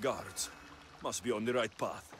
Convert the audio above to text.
Guards. Must be on the right path.